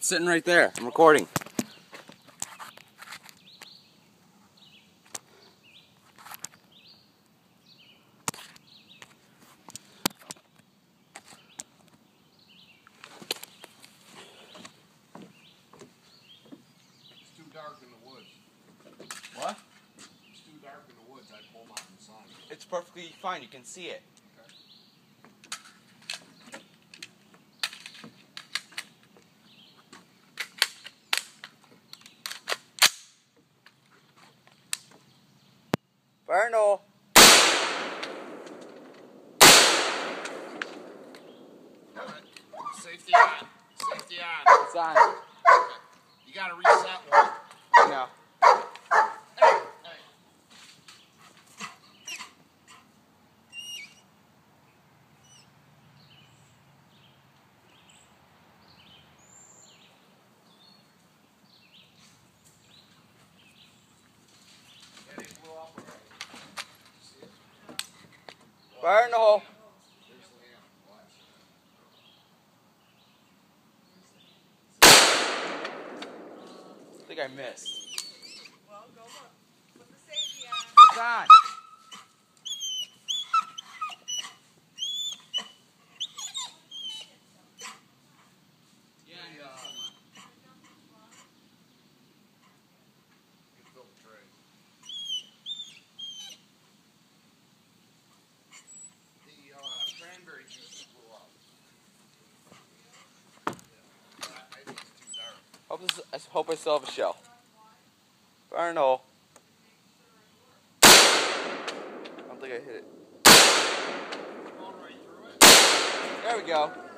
sitting right there. I'm recording. It's too dark in the woods. What? It's too dark in the woods. I pull out the sun. It's perfectly fine. You can see it. Vernal. Safety on. Safety on. It's on. You gotta reset Vernal. in the hole. I think I missed. Well, go look. Put the safety on. It's on. Yeah, uh, you can fill the tray. The uh, cranberry juice blew up. Yeah, I, I think it's too dark. Hope, this, I hope I still have a shell. Vernal. I don't think I hit it. There we go.